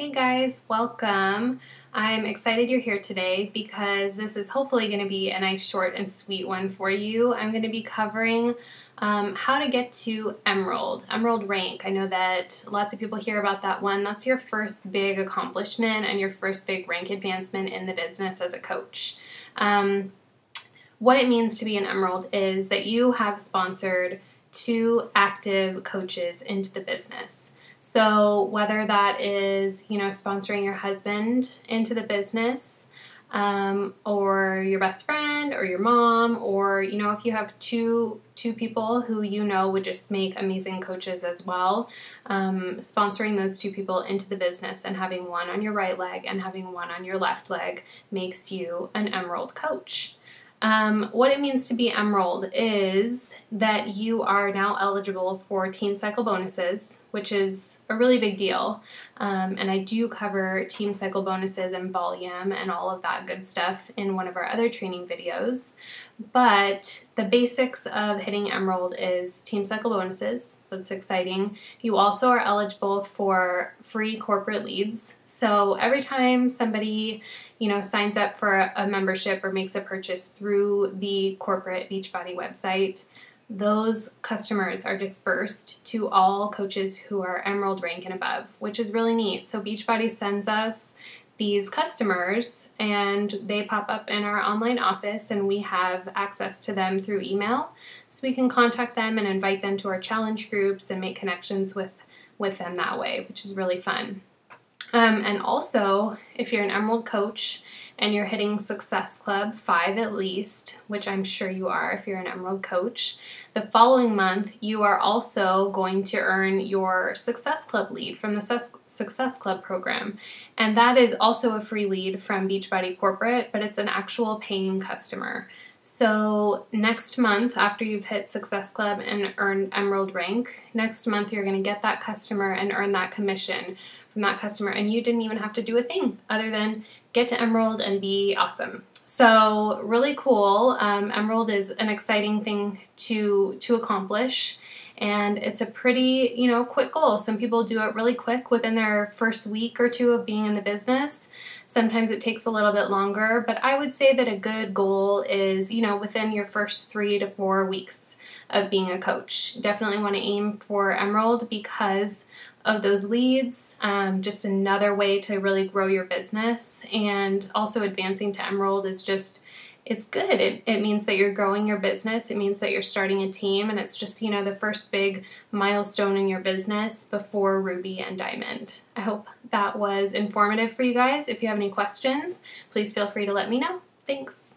Hey guys, welcome. I'm excited you're here today because this is hopefully going to be a nice, short, and sweet one for you. I'm going to be covering um, how to get to Emerald, Emerald rank. I know that lots of people hear about that one. That's your first big accomplishment and your first big rank advancement in the business as a coach. Um, what it means to be an Emerald is that you have sponsored two active coaches into the business. So whether that is, you know, sponsoring your husband into the business, um, or your best friend, or your mom, or you know, if you have two two people who you know would just make amazing coaches as well, um, sponsoring those two people into the business and having one on your right leg and having one on your left leg makes you an emerald coach. Um, what it means to be Emerald is that you are now eligible for Team Cycle bonuses, which is a really big deal. Um, and I do cover Team Cycle bonuses and volume and all of that good stuff in one of our other training videos. But the basics of hitting Emerald is Team Cycle bonuses. That's exciting. You also are eligible for free corporate leads. So every time somebody you know, signs up for a membership or makes a purchase through the corporate Beachbody website, those customers are dispersed to all coaches who are Emerald rank and above, which is really neat. So Beachbody sends us these customers and they pop up in our online office and we have access to them through email so we can contact them and invite them to our challenge groups and make connections with with them that way which is really fun um, and also, if you're an Emerald coach and you're hitting Success Club 5 at least, which I'm sure you are if you're an Emerald coach, the following month you are also going to earn your Success Club lead from the Success Club program. And that is also a free lead from Beachbody Corporate, but it's an actual paying customer. So, next month, after you've hit Success Club and earned Emerald rank, next month you're going to get that customer and earn that commission from that customer and you didn't even have to do a thing other than get to Emerald and be awesome. So really cool. Um, Emerald is an exciting thing to to accomplish and it's a pretty you know quick goal. Some people do it really quick within their first week or two of being in the business. Sometimes it takes a little bit longer but i would say that a good goal is you know within your first three to four weeks of being a coach. Definitely want to aim for emerald because of those leads, um, just another way to really grow your business. And also, advancing to Emerald is just, it's good. It, it means that you're growing your business, it means that you're starting a team, and it's just, you know, the first big milestone in your business before Ruby and Diamond. I hope that was informative for you guys. If you have any questions, please feel free to let me know. Thanks.